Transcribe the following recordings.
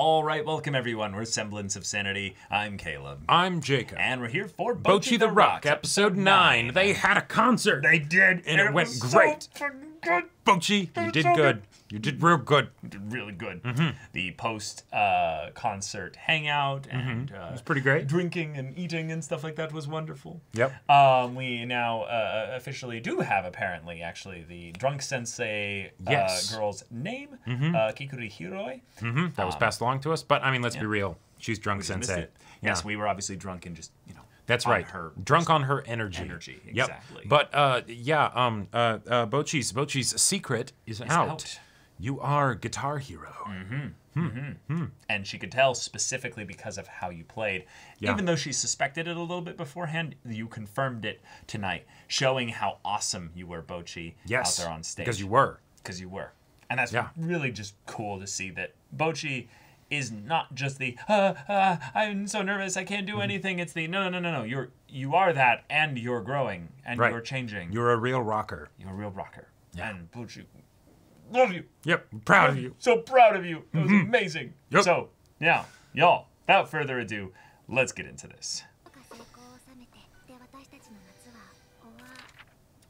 All right, welcome everyone. We're Semblance of Sanity. I'm Caleb. I'm Jacob. And we're here for Bocchi the Rock, episode 9. They had a concert. They did, And it went was great. So good. Bocchi, you did so good. You did real good. Did really good. Mm-hmm. The post uh, concert hangout and uh, It was pretty great. drinking and eating and stuff like that was wonderful. Yep. Um, we now uh, officially do have apparently actually the drunk sensei Yes. uh, girl's name, uh, Kikuri Hiroi. hmm That was passed along to us. But I mean, let's be real. She's drunk missed sensei. it. Yes, we were obviously drunk and just you know. That's right. Her Drunk on her energy. Energy, Yep. exactly. But uh, yeah, um, uh, uh, Bocchi's Bocchi's secret is out. out. You are Guitar Hero. Mm-hmm. Mm-hmm. and she could tell specifically because of how you played. Yeah. Even though she suspected it a little bit beforehand, you confirmed it tonight, showing how awesome you were, Bocchi, Yes. out there on stage. Because you were. Because you were. And that's Yeah. really just cool to see that Bocchi is not just the uh, uh, I'm so nervous I can't do mm-hmm. anything. It's the no no no no no. You're you are that and you're growing and right. you're changing. You're a real rocker. You're a real rocker. Yeah. And Bocchi, love you. Yep, proud of you. So proud of you. It was mm -hmm. amazing. Yep. So now y'all, without further ado, let's get into this.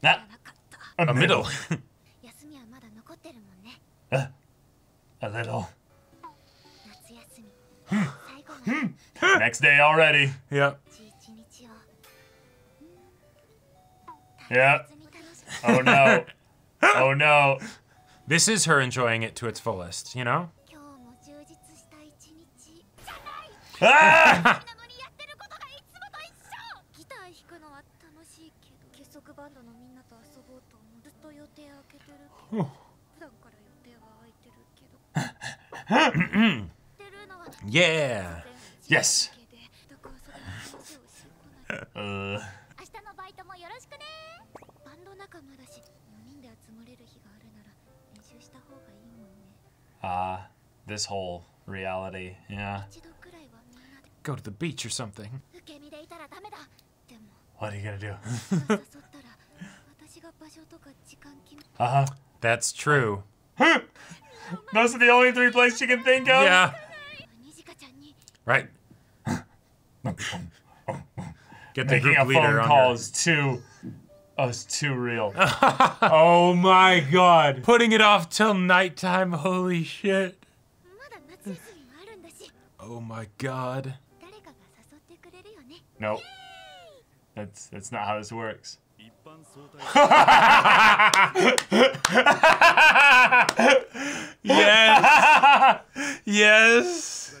That a, middle. middle. a little. Hmm. Next day already. Yep. Yeah. Oh no. oh no. This is her enjoying it to its fullest, you know? ah! Yeah. Yes. uh. あ h this whole reality, yeah. Go to the beach or something. What are you gonna do? uh huh. That's true. Those are the only three places you can think of? Yeah. Right. Get the Making group a leader phone call is too, uh, us too real. oh my god. Putting it off till nighttime. Holy shit. oh my god. Nope. That's that's not how this works. yes. yes.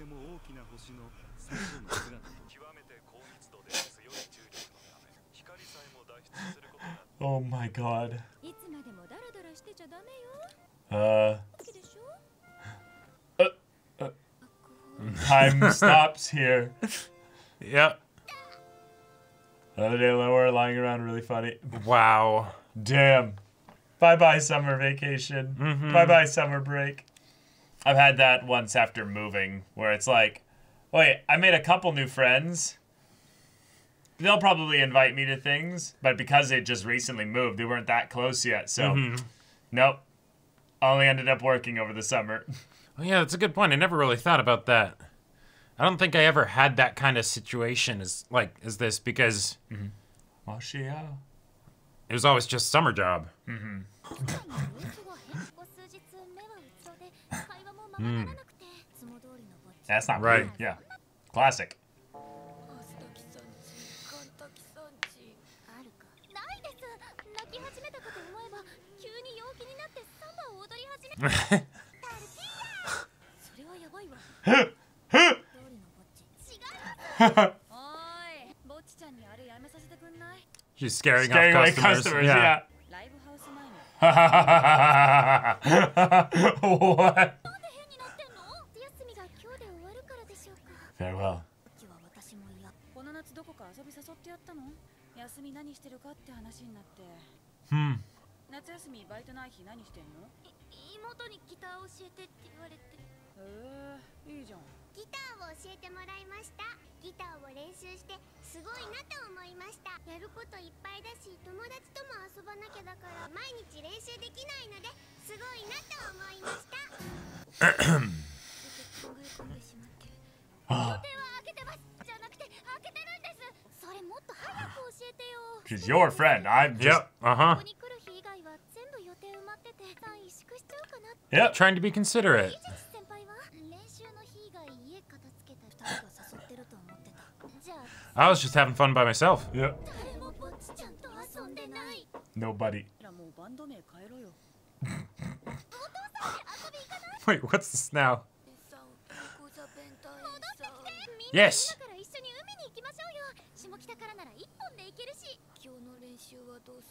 ても大きな星の最後の姿極めて高密度で強い重力のため光さえも脱出することが Oh my god. いつまでもダラダラしてちゃダメよ Uh, 好きでしょ time stops here. Yep. Another day lower, lying around, really funny. Wow. Damn. Bye bye summer vacation. Bye bye summer break. I've had that once after moving, where it's like, wait, I made a couple new friends. They'll probably invite me to things, but because they just recently moved, they weren't that close yet. So, mm-hmm. nope. Only ended up working over the summer. Oh, yeah, that's a good point. I never really thought about that. I don't think I ever had that kind of situation as like as this because Oh, she, uh, it was always just summer job. こ mm-hmm. Mm. That's not right. Yeah, classic. She's scaring, scaring off customers. customers. Yeah. yeah. what? Farewell. この夏どこか遊び誘ってやったの？休み何してるかって話になって。Hmm. 夏休みバイトない日何してんの？妹にギター教えてって言われて。へえいいじゃん。ギターを教えてもらいました。ギターを練習してすごいなと思いました。やることいっぱいだし友達とも遊ばなきゃだから毎日練習できないのですごいなと思いました She's your friend. I'm just. Yep. Uh huh. Yep. Trying to be considerate. I was just having fun by myself. Yep. Nobody. Wait, what's this now? Yes. な今から一緒に海に行きましょうよ。下北からなら一本で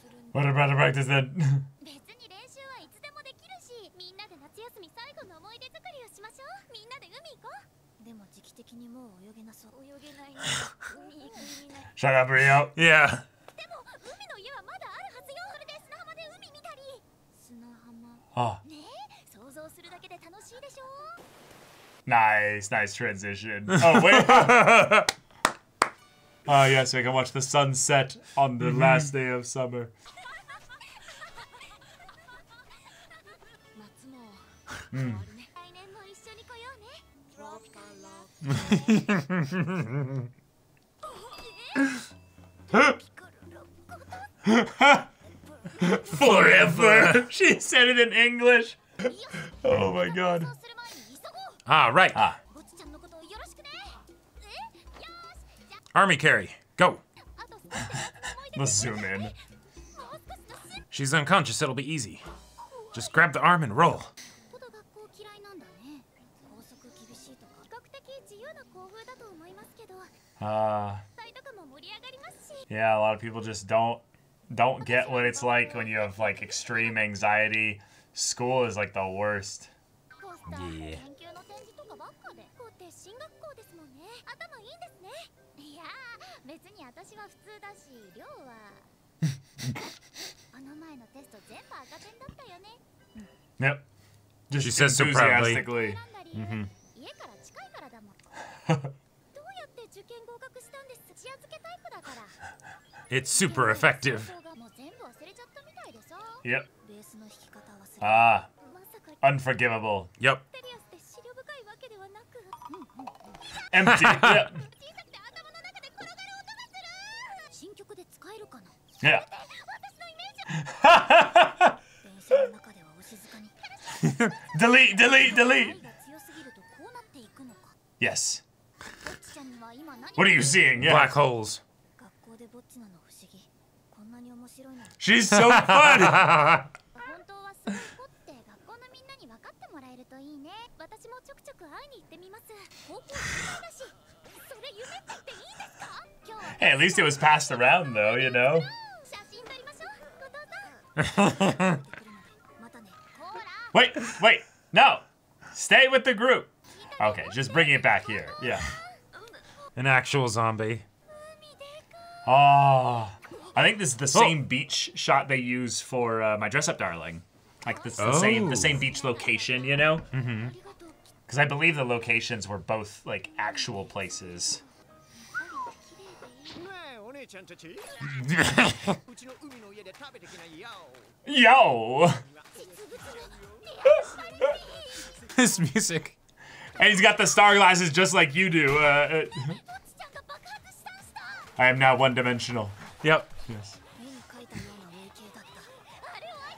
するん What about the practice then? 別に練習はいつでもできるしみんなで夏休み最後の思い出作りをしましょう。みんなで海行こう。でも時期的にもう泳げなそう泳げな海行く意味ない。Shut up, Rio. Yeah. でも海の家はまだあるはずよ。それで砂浜で海見たり砂浜 Oh, ねえ想像するだけで楽しいでしょ Nice, nice transition. Oh wait. Oh uh, yes, we can watch the sunset on the mm -hmm. last day of summer. Hmm. Forever! she said it in English! Oh my god. Ah, right. Ah. Army carry. Go. Let's zoom in. She's unconscious. It'll be easy. Just grab the arm and roll. Uh, yeah, a lot of people just don't don't get what it's like when you have like extreme anxiety. School is like the worst. Yeah. 進学校ですもんね頭いいんですねいやー別に私は普通だし亮はこの前のテスト全部赤点だったよね Yep. Just She says so proudly. enthusiastically. 選んだ理由、家から近いからだもんどうやって受験合格したんです一夜漬けタイプだから It's super effective. 想像がもう全部忘れちゃったみたいでさ Yep. ベースの弾き方忘れ Ah, まさか unforgivable. Yep. Empty. yeah. Yeah. delete, delete, delete. Yes. What are you seeing? Yeah. Black holes. She's so funny. hey, at least it was passed around, though, you know? wait, wait, no! Stay with the group! Okay, just bringing it back here, yeah. An actual zombie. Oh, I think this is the oh. same beach shot they use for uh, My Dress Up Darling. Like, this the, oh. same, the same beach location, you know? Mm-hmm. Because I believe the locations were both, like, actual places. Yo! this music. And he's got the star glasses just like you do. Uh. uh. I am now one-dimensional. Yep. Yes.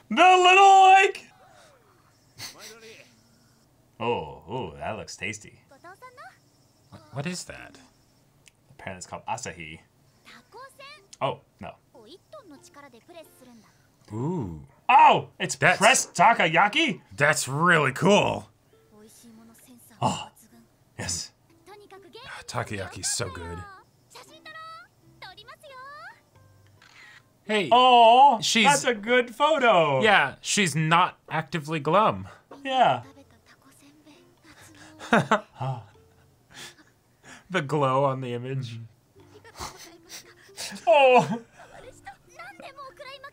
The little, like, Oh, that looks tasty. What, what is that? Apparently it's called Asahi. Oh, no. Ooh. Oh, it's that's, pressed takoyaki? That's really cool. Oh, yes. takoyaki's so good. Hey. Oh, she's, that's a good photo. Yeah, she's not actively glum. Yeah the glow on the image. Mm-hmm. oh!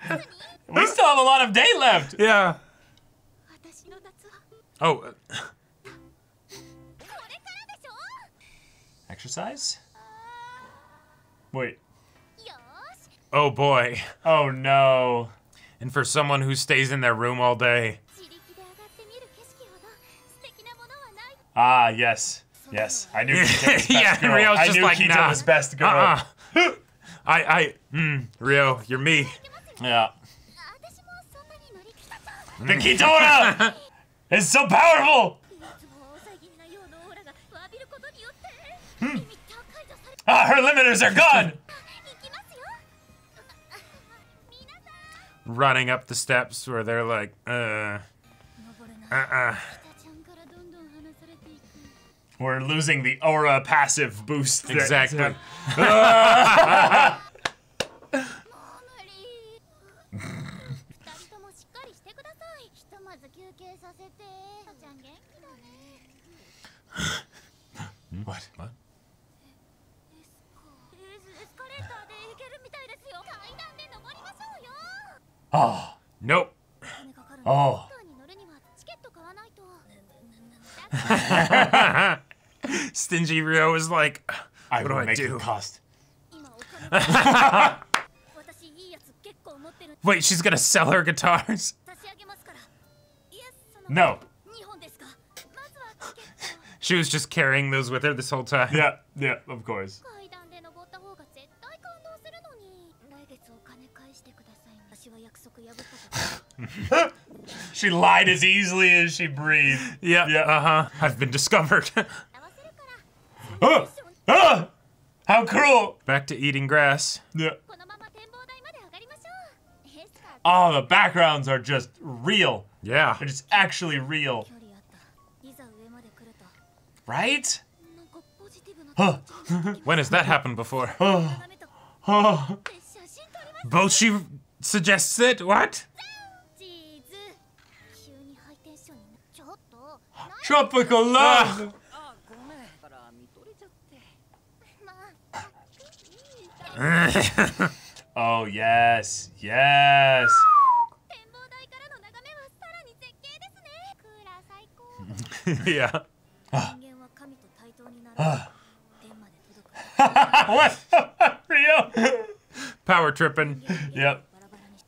we still have a lot of day left! Yeah. Oh. Exercise? Uh, Wait. Oh boy. Oh no. And for someone who stays in their room all day. Ah, yes. Yes. I knew Kita was best yeah, girl. Ryo's I just knew like, Kita nah. was best girl. Uh -uh. I, I, mm, Ryo, you're me. Yeah. The Kitora is so powerful! Hmm. Ah, her limiters are gone! Running up the steps where they're like, uh, uh-uh. We're losing the aura passive boost. Exactly. What? What? Oh, nope. Oh. Stingy Ryo is like, what I do I make do? It cost. Wait, she's gonna sell her guitars? No. she was just carrying those with her this whole time. Yeah, yeah, of course. she lied as easily as she breathed. Yeah, yeah. uh huh. I've been discovered. Oh! How cruel! Back to eating grass. Yeah. Oh, the backgrounds are just real. Yeah. They're just actually real. Right? Huh. when has that happened before? Oh. she suggests it? What? Tropical love! Ah. oh, yes. Yes. yeah. what? Ryo? Power tripping. Yep.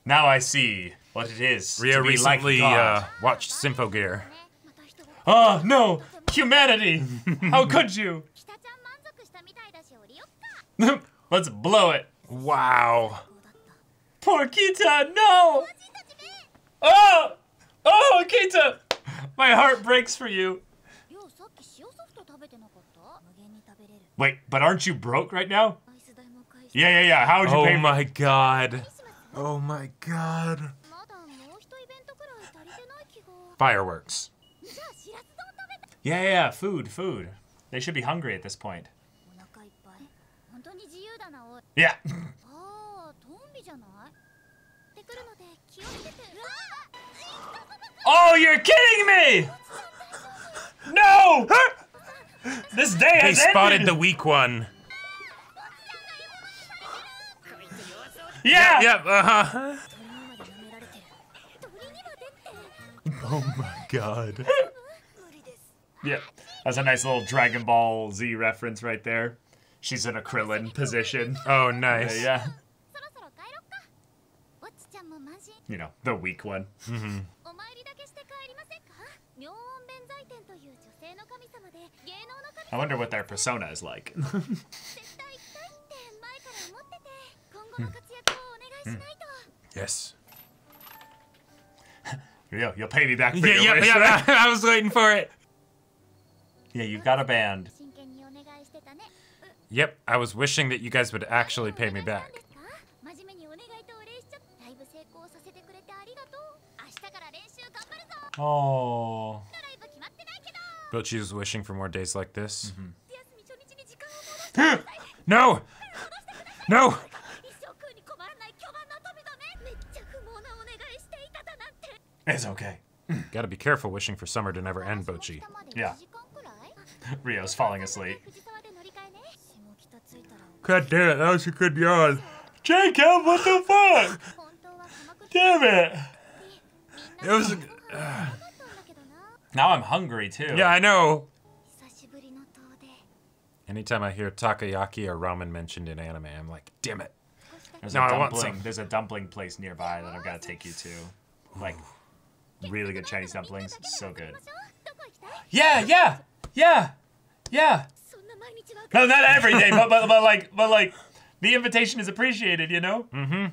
Now I see what it is. Ryo recently like uh, watched Symphogear. Oh, ah, no! Humanity! How could you? Let's blow it. Wow. Poor Kita, no! Oh! Oh, Kita! My heart breaks for you. Wait, but aren't you broke right now? Yeah, yeah, yeah. How would you oh pay? Oh my god. Oh my god. Fireworks. Yeah, yeah, food, food. They should be hungry at this point. い Yeah. ああトンビじゃないってくるので気をつけてうわ Oh, you're kidding me! No! This day They has spotted ended. the weak one. Yeah. Yep, uh huh. 鳥にまで舐められてる鳥にまでって Oh my god. 無理です Yeah. That's a nice little Dragon Ball Z reference right there. She's in a Krillin position. Oh, nice. Yeah. yeah. You know, the weak one. Mm-hmm. I wonder what their persona is like. Yes. Yo, you'll pay me back for yeah, your yeah, wish. Yeah, I was waiting for it. Yeah, you've got a band. Yep, I was wishing that you guys would actually pay me back. Oh. But she was wishing for more days like this. Mm -hmm. no! No! It's okay. Gotta be careful wishing for summer to never end, Bocchi. Yeah. Ryo's falling asleep. God damn it, that was a good yawn. Jacob, what the fuck? damn it. It was. Uh, now I'm hungry too. Yeah, I know. Anytime I hear takoyaki or ramen mentioned in anime, I'm like, damn it. There's no, a dumpling. There's a dumpling place nearby that I've got to take you to. Like, really good Chinese dumplings. So good. Yeah, yeah, yeah, yeah. No, not every day, but, but, but like, but like, the invitation is appreciated, you know? Mm-hmm.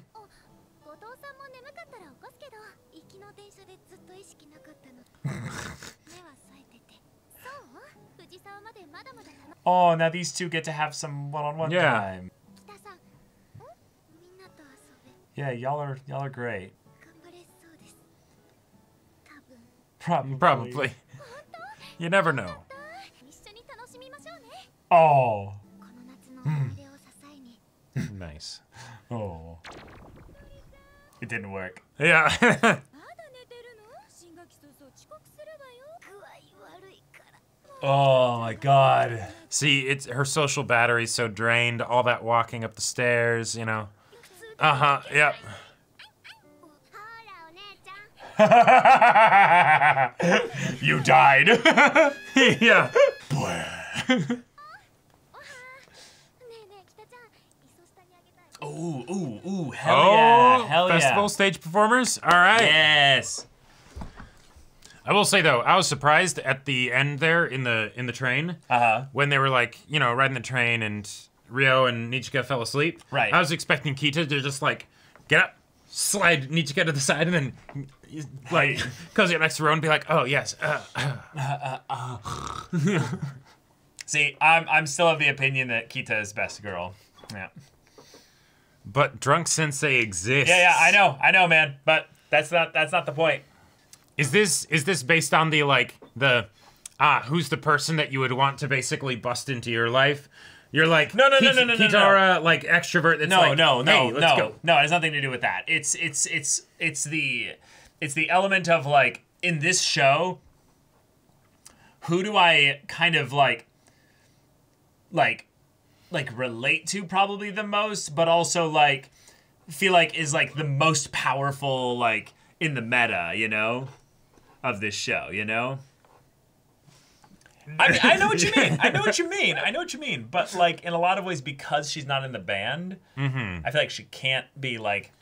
oh, oh now these two get to have some one-on-one yeah. time. Yeah, y'all are y'all are great. Probably. Probably. you never know. Oh. Mm. nice. Oh. It didn't work. Yeah. oh my god. See, it's her social battery's so drained, all that walking up the stairs, you know. Uh-huh, yep. you died. yeah. Ooh, ooh, ooh. Hell Oh, yeah. Hell festival yeah. stage performers. All right. Yes. I will say though, I was surprised at the end there in the in the train Uh-huh. when they were like, you know, riding the train and Ryo and Nijika fell asleep. Right. I was expecting Kita to just like get up, slide Nijika to the side, and then like cozy up next to Ryo and be like, "Oh yes, uh, See, I'm I'm still of the opinion that Kita is best girl. Yeah. But drunk sensei exists." Yeah, yeah, I know. I know, man. But that's not that's not the point. Is this is this based on the like the ah who's the person that you would want to basically bust into your life? You're like No, no, no, no, no, no, no. Kitara like extrovert. That's No, like, no, no, hey, let's no, go. no. It has nothing to do with that. It's it's it's it's the it's the element of like in this show. Who do I kind of like, like, like relate to probably the most, but also like feel like is like the most powerful like in the meta, you know, of this show, you know. I mean, I know what you mean. I know what you mean. I know what you mean. But like in a lot of ways, because she's not in the band, mm-hmm. I feel like she can't be like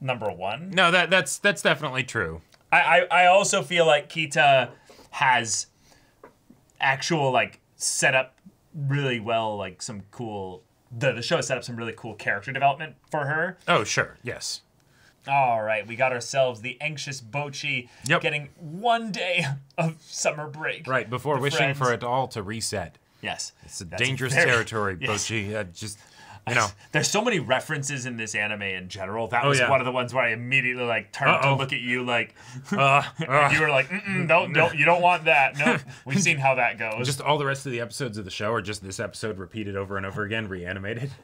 number one. No, that that's that's definitely true. I, I, I also feel like Kita has actual like set up really well, like some cool. The the show set up some really cool character development for her. Oh sure, yes. All right, we got ourselves the anxious Bocchi Yep. getting one day of summer break. Right before wishing for it all to reset. Yes, It's a dangerous very- territory, yes. Bocchi. Uh, just you know. There's so many references in this anime in general. That Oh, was yeah. one of the ones where I immediately like turned Uh-oh. to look at you like Uh, uh, you were like, don't, don't, you don't want that. No, we've seen how that goes. just all the rest of the episodes of the show are just this episode repeated over and over again, reanimated.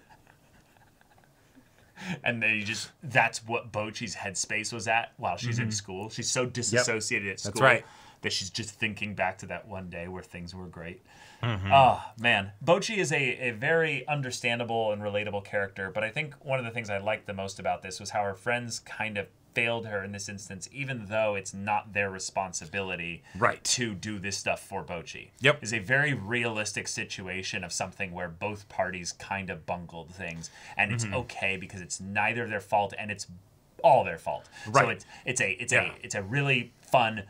and then you just that's what Bocchi's headspace was at while she's in school. She's so disassociated at school right. that she's just thinking back to that one day where things were great. Mm-hmm. Oh man, Bocchi is a, a very understandable and relatable character, but I think one of the things I liked the most about this was how her friends kind of failed her in this instance, even though it's not their responsibility Right. to do this stuff for Bocchi. Yep. Is a very realistic situation of something where both parties kind of bungled things, and it's Mm-hmm. okay because it's neither their fault and it's all their fault. Right. So it's it's a it's Yeah. a it's a really fun,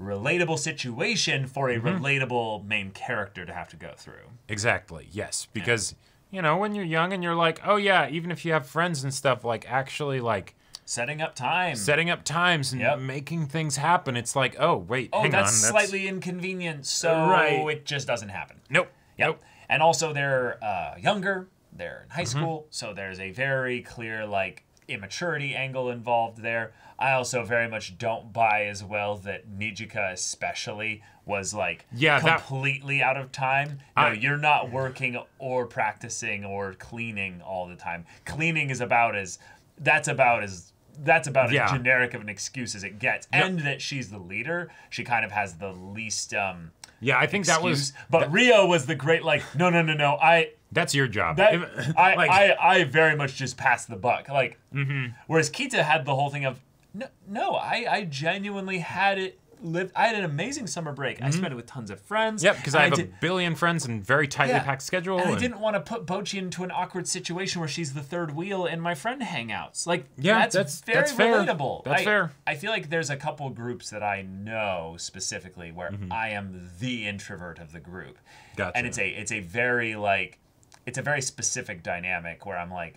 relatable situation for a Mm-hmm. relatable main character to have to go through. Exactly. Yes, because you know when you're young and you're like, oh yeah, even if you have friends and stuff, like actually like Setting up time. setting up times and Yep. making things happen. It's like, oh wait, oh, that's on, slightly inconvenient, so Right. it just doesn't happen. nope, Yep. nope. And also they're uh, younger, they're in high Mm-hmm. school, so there's a very clear like immaturity angle involved there. I also very much don't buy as well that Nijika especially was like Yeah, that- completely out of time. No, I- you're not working or practicing or cleaning all the time. Cleaning is about as that's about as that's about Yeah. as generic of an excuse as it gets. And that she's the leader, she kind of has the least um Yeah, I think that was excuse. But Ryo was the great like, no, no, no, no. I that's your job. that If- I, like, I I very much just passed the buck. Like, Mm-hmm. whereas Kita had the whole thing of no, no. I I genuinely had it lived. I had an amazing summer break. I spent it with tons of friends. Mm-hmm. Yep, because I have a did- billion friends and very tightly yeah. packed schedule. And I didn't want to put Bocchi into an awkward situation where she's the third wheel in my friend hangouts. Like, Yeah, that's, that's- very that's fair. relatable. That's I, fair. I feel like there's a couple groups that I know specifically where Mm-hmm. I am the introvert of the group. Gotcha. And it's a it's a very like it's a very specific dynamic where I'm like,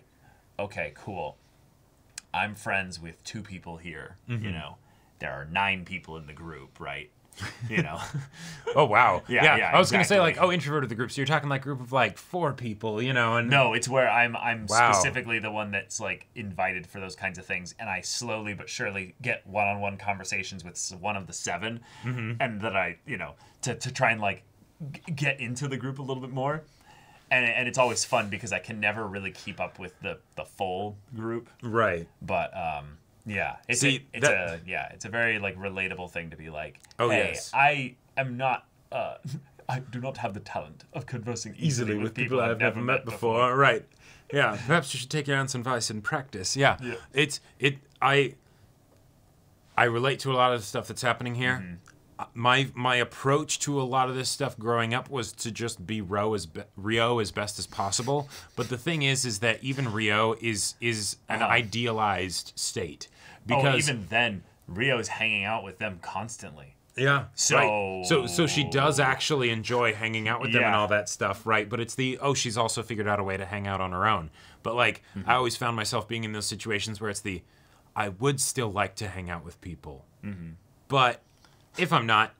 okay, cool. I'm friends with two people here. Mm-hmm. You know, there are nine people in the group, right? You know, Oh wow. Yeah, yeah, I was gonna say like, exactly. oh, introverted the group. So you're talking like group of like four people, you know, and no, it's where I'm I'm Wow. specifically the one that's like invited for those kinds of things, and I slowly but surely get one-on-one conversations with one of the 7 Mm-hmm. and that I you know to to try and like g- get into the group a little bit more. And, and it's always fun because I can never really keep up with the, the full group. right. but um yeah it's See, a, it's that- a yeah it's a very like relatable thing to be like Oh, hey yes. i am not uh i do not have the talent of conversing easily, Easily with people I've never met before. Right. Yeah. Perhaps you should take your aunt's advice and practice. Yeah. Yeah. It's it. I. I relate to a lot of the stuff that's happening here. Mm-hmm. My my approach to a lot of this stuff growing up was to just be Ryo as be, Ryo as best as possible. But the thing is, is that even Ryo is is an Uh-huh. idealized state because because oh, even then Ryo's hanging out with them constantly Yeah. So- right. so so she does actually enjoy hanging out with them and all that stuff, right? But it's the oh, she's also figured out a way to hang out on her own. But like Mm-hmm. I always found myself being in those situations where it's the I would still like to hang out with people. Mm-hmm. But if I'm not,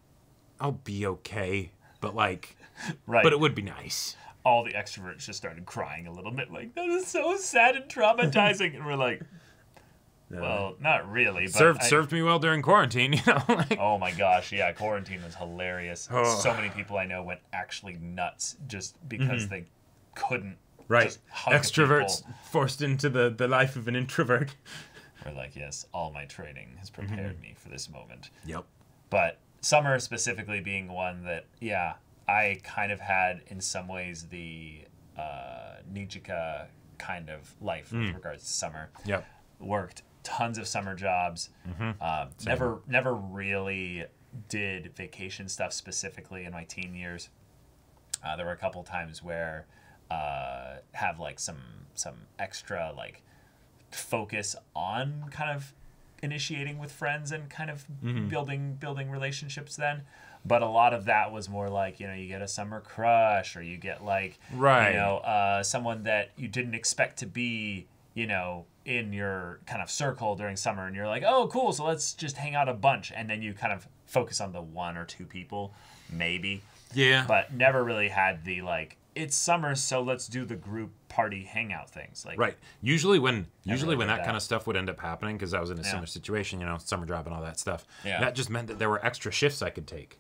I'll be okay. But like right but it would be nice. all the extroverts just started crying a little bit like that is so sad and traumatizing and we're like well not really but served I- served me well during quarantine, you know. like, Oh my gosh, yeah, quarantine was hilarious. Oh. So many people I know went actually nuts just because they couldn't right. Extroverts forced into the, the life of an introvert. We're like, yes, all my training has prepared Mm-hmm. me for this moment. Yep. But summer specifically being one that, yeah, I kind of had in some ways the uh, Nijika kind of life Mm. with regards to summer. Yeah, worked tons of summer jobs. Mm-hmm. Um, never, never really did vacation stuff specifically in my teen years. Uh, there were a couple times where uh, have like some some extra like focus on kind of initiating with friends and kind of Mm-hmm. building building relationships then. But a lot of that was more like you know you get a summer crush or you get like Right. you know uh, someone that you didn't expect to be you know in your kind of circle during summer and you're like oh cool so let's just hang out a bunch and then you kind of focus on the one or two people maybe Yeah. but never really had the like it's summer so let's do the group party hangout things like Right. Usually when usually when did that, kind of stuff would end up happening because I was in a Yeah. similar situation, you know, summer job and all that stuff. Yeah. That just meant that there were extra shifts I could take.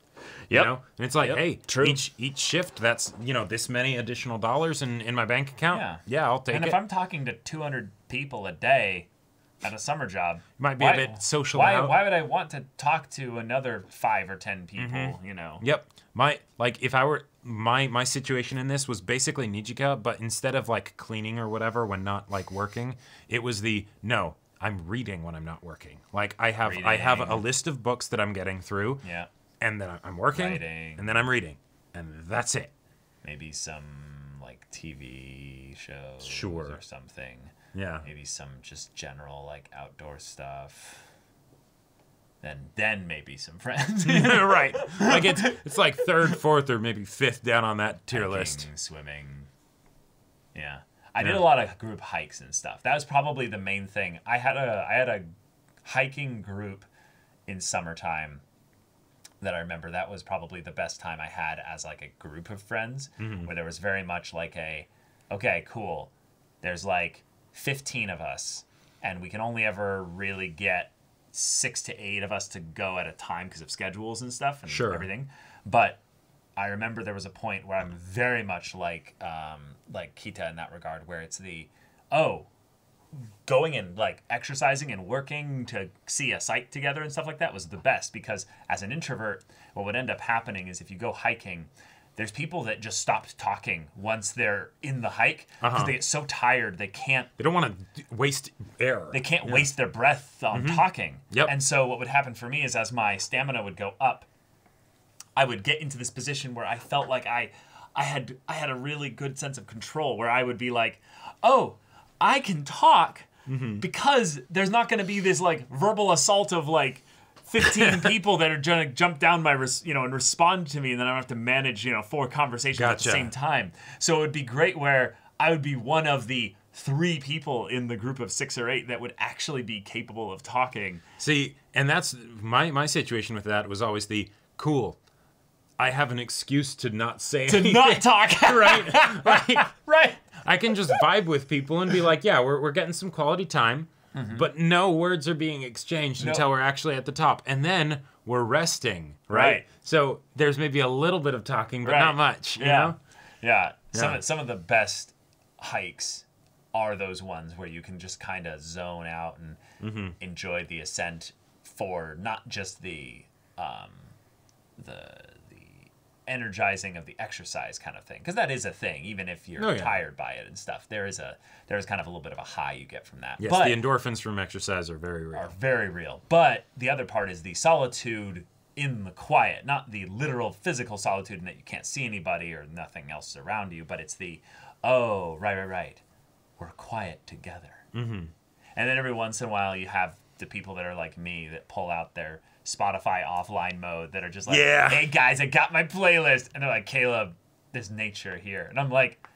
You Yep. know? And it's like, Yep. hey, True. each each shift that's, you know, this many additional dollars in, in my bank account. Yeah. Yeah, I'll take and it. if i'm talking to 200 people a day at a summer job Might be a bit social why, out. why would i want to talk to another five or ten people Mm-hmm. you know Yep. My like if I were my my situation in this was basically Nijika, but instead of like cleaning or whatever when not like working, it was the no, I'm reading when I'm not working. Like I have I have a list of books that I'm getting through yeah and then I'm working Writing. and then I'm reading. And that's it. maybe some like tv shows Sure. or something Yeah. maybe some just general like outdoor stuff then then maybe some friends right. Like it's it's like third, fourth, or maybe fifth down on that tier list. Hiking, swimming. Yeah. I did a lot of group hikes and stuff. That was probably the main thing. I had a I had a hiking group in summertime that I remember that was probably the best time I had as like a group of friends Mm-hmm. where there was very much like a okay, cool. There's like 15 of us and we can only ever really get 6 to 8 of us to go at a time because of schedules and stuff and Sure. everything. But I remember there was a point where I'm very much like um, like Kita in that regard, where it's the oh, going and like exercising and working to see a site together and stuff like that was the best because as an introvert, what would end up happening is if you go hiking, there's people that just stopped talking once they're in the hike because Uh-huh. they get so tired they can't They don't want to waste air. they can't waste their breath on talking. Mm-hmm. Yep. And so what would happen for me is as my stamina would go up, I would get into this position where I felt like I I had I had a really good sense of control where I would be like, "Oh, I can talk Mm-hmm. because there's not going to be this like verbal assault of like 15 people that are going to jump down my res- you know and respond to me and then I have to manage, you know, four conversations at the same time. So it would be great where I would be one of the three people in the group of 6 or 8 that would actually be capable of talking. See, and that's my my situation with that was always the cool. I have an excuse to not say To anything, not talk. right. Like, right. I can just vibe with people and be like, yeah, we're we're getting some quality time, but no words are being exchanged Mm-hmm. No. until we're actually at the top, and then we're resting, right? Right. So there's maybe a little bit of talking, but Right. not much. You yeah. know? Yeah. Some Yeah. of, some of the best hikes are those ones where you can just kind of zone out and Mm-hmm. enjoy the ascent for not just the um, the the energizing of the exercise kind of thing because that is a thing even if you're Oh, yeah. tired by it and stuff there is a there is kind of a little bit of a high you get from that Yes, but the endorphins from exercise are very real. are very real. But the other part is the solitude in the quiet, not the literal physical solitude in that you can't see anybody or nothing else around you, but it's the, oh, right, right, right. We're quiet together. Mm-hmm. And then every once in a while you have the people that are like me that pull out their Spotify offline mode that are just like, Yeah. hey guys, I got my playlist. And they're like, Caleb, there's nature here. And I'm like,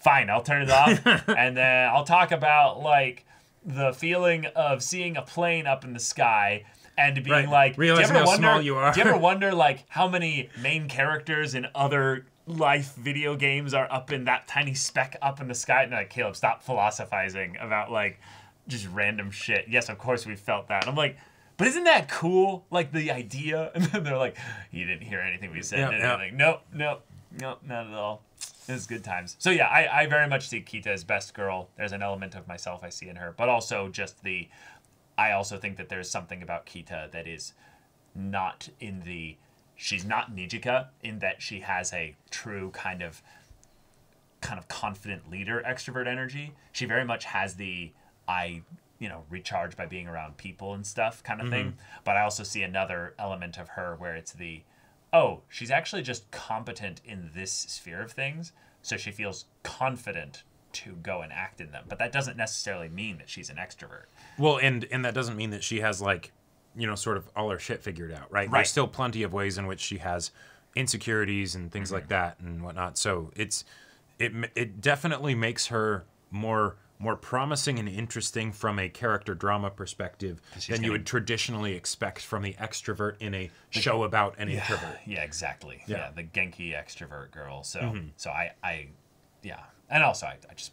fine, I'll turn it off. and then I'll talk about like the feeling of seeing a plane up in the sky and being Right. like, Realizing do you ever how wonder, small you are. Do you ever wonder like how many main characters in other life video games are up in that tiny speck up in the sky? And they're like, Caleb, stop philosophizing about like just random shit. Yes, of course we felt that. I'm like, but isn't that cool? Like the idea? And then they're like, you didn't hear anything we said. Did you?" yeah. Like, nope, nope, nope, not at all. It was good times. So yeah, I, I very much see Kita as best girl. There's an element of myself I see in her, but also just the. I also think that there's something about Kita that is not in the. She's not Nijika in that she has a true kind of kind of confident leader extrovert energy. She very much has the I, you know, recharge by being around people and stuff kind of thing. But I also see another element of her where it's the oh, she's actually just competent in this sphere of things, so she feels confident to go and act in them. But that doesn't necessarily mean that she's an extrovert. Well, and and that doesn't mean that she has like, you know, sort of all her shit figured out, right? Right. There's still plenty of ways in which she has insecurities and things Mm-hmm. like that and whatnot. So it's it it definitely makes her more more promising and interesting from a character drama perspective than you would traditionally expect from the extrovert in a show about an introvert. Yeah, exactly. Yeah, Yeah. Mm-hmm. the Genki extrovert girl. So, so I, I, yeah, and also I, I just,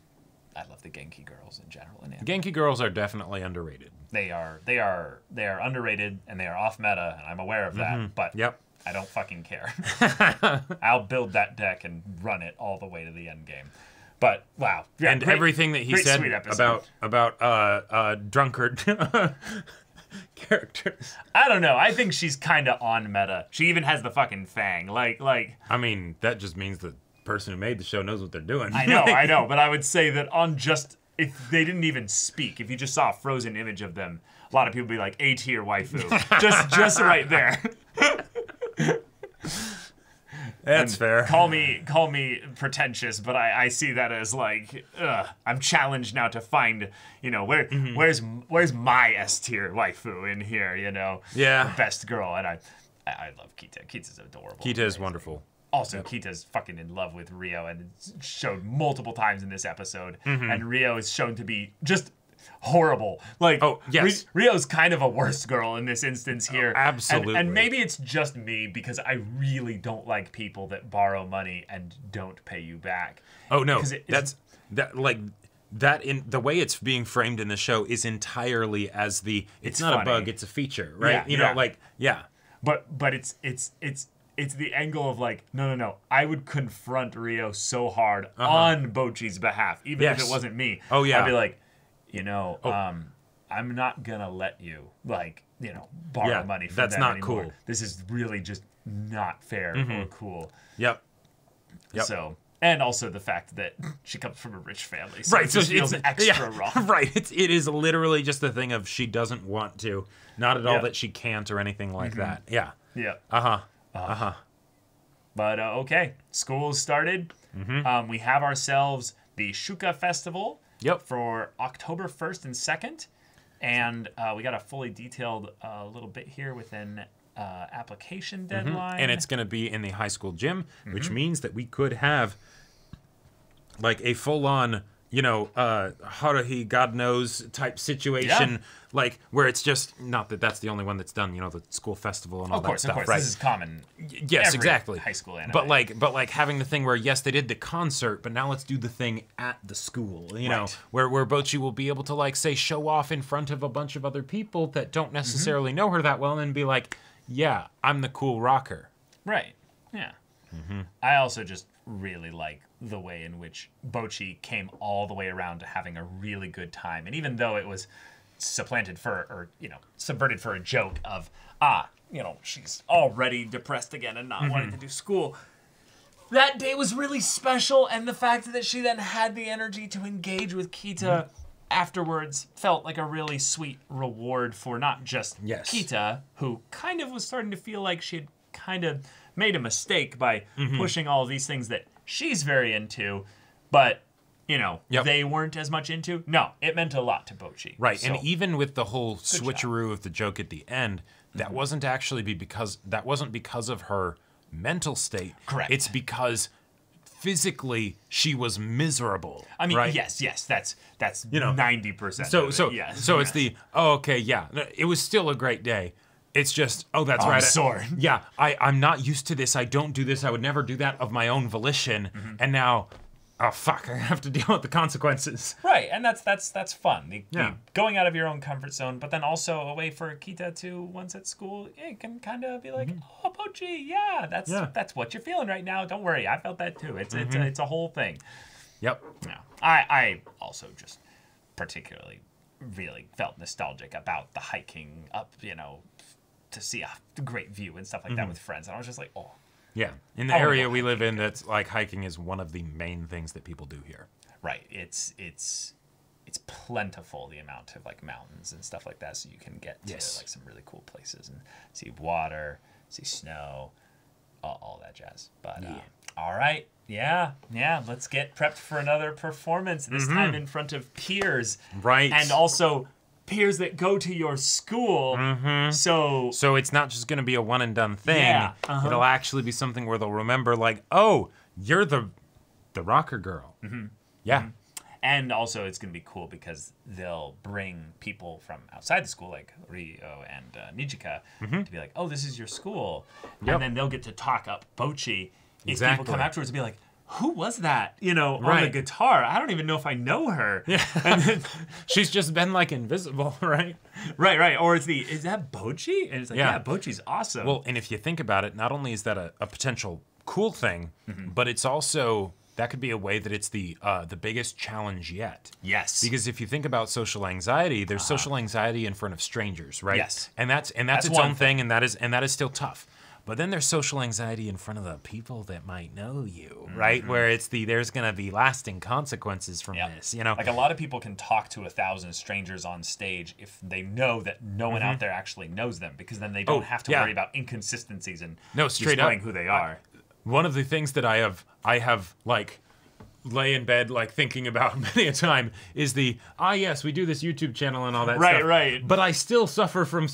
I love the Genki girls in general. And Genki girls are definitely underrated. they are, they are, they are underrated and they are off meta, and I'm aware of that. But Mm-hmm. Yep. I don't fucking care. I'll build that deck and run it all the way to the end game. But wow, yeah, and great- everything that he great, said about about uh uh drunkard characters. I don't know. I think she's kind of on meta. She even has the fucking fang. Like, like I mean, that just means the person who made the show knows what they're doing. I know, I know, but I would say that on just if they didn't even speak, if you just saw a frozen image of them, a lot of people would be like A tier waifu, just just right there. That's fair. Call me call me pretentious, but I, I see that as like ugh, I'm challenged now to find you know where Mm-hmm. where's where's my S tier waifu in here, you know? Yeah. best girl, and I I love Kita. Kita's adorable. Kita is wonderful. Also, Kita's fucking in love with Ryo, and it's showed multiple times in this episode. Mm-hmm. And Rio is shown to be just horrible. Like, Oh, yes. Ri- Ryo's kind of a worse girl in this instance here. And- absolutely. And, maybe it's just me because I really don't like people that borrow money and don't pay you back. Oh no, it- that's that like that in the way it's being framed in the show is entirely as the it's, It's not funny. a bug, it's a feature, right? Yeah, you know, yeah. like yeah. But but it's it's it's it's the angle of like no no no I would confront Ryo so hard on Bocchi's behalf even if Uh-huh. It wasn't me. Oh, yeah. Oh. I'd be like, you know, um, I'm not gonna let you like you know borrow Yeah, money from that's not anymore. cool. Mm-hmm. This is really just not fair or cool. Yep. Yep. So, and also the fact that she comes from a rich family. So right. it So feels it's extra yeah, rough. Right. It's it is literally just the thing of she doesn't want to, not at all Yeah. Mm-hmm. that she can't or anything like that. Yeah. Yeah. Uh huh. Uh huh. But uh, okay, school's started. Mm-hmm. Um, we have ourselves the Shuka Festival Yep. for October 1st and 2nd. And uh, we got a fully detailed uh, little bit here within uh, application deadline. Mm-hmm. and it's going to be in the high school gym, which Mm-hmm. means that we could have like a full on, you know, uh, Haruhi, God knows type situation, Yeah. like where it's just not that that's the only one that's done, you know, the school festival and all Of course, that stuff, of course. right? This is common. yes, every exactly. high school anime. But like, but like having the thing where yes, they did the concert, but now let's do the thing at the school. You know, Right. where where Bocchi will be able to like say show off in front of a bunch of other people that Mm-hmm. don't necessarily know her that well, and be like, yeah, I'm the cool rocker. Right. Yeah. Mm-hmm. I also just really like the way in which Bocchi came all the way around to having a really good time. And even though it was supplanted for, or, you know, subverted for a joke of, ah, you know, she's already depressed again and not wanting to Mm-hmm. do school. That day was really special. And the fact that she then had the energy to engage with Kita Mm-hmm. afterwards felt like a really sweet reward for not just Yes. Kita, who kind of was starting to feel like she had kind of made a mistake by Mm-hmm. pushing all these things that she's very into, but you know Yep. they weren't as much into. No, it meant a lot to Bocchi. Right, and even with the whole job. Switcheroo of the joke at the end, that mm-hmm. wasn't actually be because that wasn't because of her mental state. Correct. It's because physically she was miserable. I mean, right? yes, yes, that's that's You know, ninety percent. So so yes, so it's the oh okay yeah it was still a great day. It's just oh that's Oh, I'm right I- sore. Yeah, I I'm not used to this. I don't do this. I would never do that of my own volition. Mm-hmm. And now, oh fuck, I have to deal with the consequences. right, and that's that's that's fun. The, the Yeah. going out of your own comfort zone, but then also a way for Kita to once at school, it can kind of be like, oh, Bocchi, yeah, that's Mm-hmm. Yeah. that's what you're feeling right now. Don't worry, I felt that too. It's it's Mm-hmm. a, it's a whole thing. Yep. No, I I also just particularly really felt nostalgic about the hiking up, you know, to see a great view and stuff like Mm-hmm. that with friends. And I was just like, oh, Yeah. In the Oh, area we live in, that's like hiking is one of the main things that people do here. right. It's it's it's plentiful the amount of like mountains and stuff like that, so you can get to like some really cool places and see water, see snow, all, all that jazz. But uh, all right. Yeah, yeah. Let's get prepped for another performance. This time in front of peers. Right. and also peers that go to your school. Mm-hmm. So So it's not just going to be a one and done thing. Yeah, uh-huh. It'll actually be something where they'll remember, like, oh, you're the the rocker girl. Mm-hmm. Yeah. and also it's gonna be cool because they'll bring people from outside the school, like Ryo and uh, Nijika, to be like, "Oh, this is your school," Mm-hmm. Yep. and then they'll get to talk up Bocchi. If people come afterwards and be like, "Who was that?" You know, on the guitar. I don't even know if I know her. Yeah. And then, She's just been like invisible, right? right, right. Or it's the is that Bocchi? And it's like, Yeah. yeah, Bocchi's awesome. Well, and if you think about it, not only is that a, a potential cool thing, Mm-hmm. but it's also that could be a way that it's the uh, the biggest challenge yet. yes. Because if you think about social anxiety, there's social anxiety in front of strangers, right? Uh-huh. Yes. And that's and that's, That's its own thing, and that is and that is still tough. But then there's social anxiety in front of the people that might know you, right? Where it's the there's gonna be lasting consequences from Mm-hmm. This, you know? Like a lot of people can talk to a thousand strangers on stage if they know that no one out there actually knows them, because then they don't Mm-hmm. Oh, have to yeah. worry about inconsistencies and No, straight displaying up. who they are. one of the things that I have I have like lay in bed like thinking about many a time is the ah yes we do this YouTube channel and all that Right, stuff. right. But I still suffer from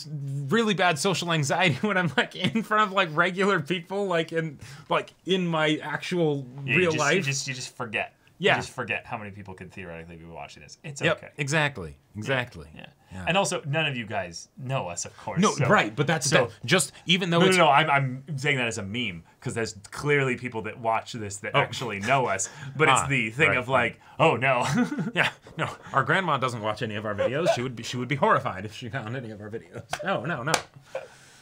really bad social anxiety when I'm like in front of like regular people like in like in my actual Yeah, you real just, life. You just, you just forget. Yeah. You just forget how many people could theoretically be watching this. It's yep, okay. exactly, exactly. Yeah. Yeah. And also, none of you guys know us, of course. No, so- right, but that's so- the, just even though No, no, it's no. I'm, I'm saying that as a meme because there's clearly people that watch this that actually know us. But it's Oh. Ah, the thing right. of like, oh no. yeah, no, our grandma doesn't watch any of our videos. She would be she would be horrified if she found any of our videos. No, no, no.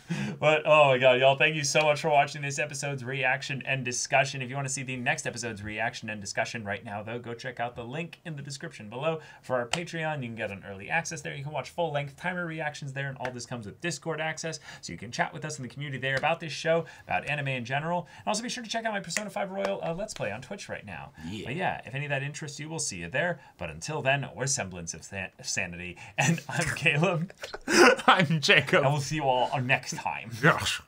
But oh my god, y'all, thank you so much for watching this episode's reaction and discussion. If you want to see the next episode's reaction and discussion right now, though, go check out the link in the description below for our Patreon. You can get an early access there. You can watch full length timer reactions there, and all this comes with Discord access. So you can chat with us in the community there about this show, about anime in general. And also be sure to check out my Persona 5 Royal uh, Let's Play on Twitch right now. Yeah. But yeah, if any of that interests you, we'll see you there. But until then, we're Semblance of San- Sanity. And I'm Caleb. I'm Jacob. and we'll see you all next time. Gosh.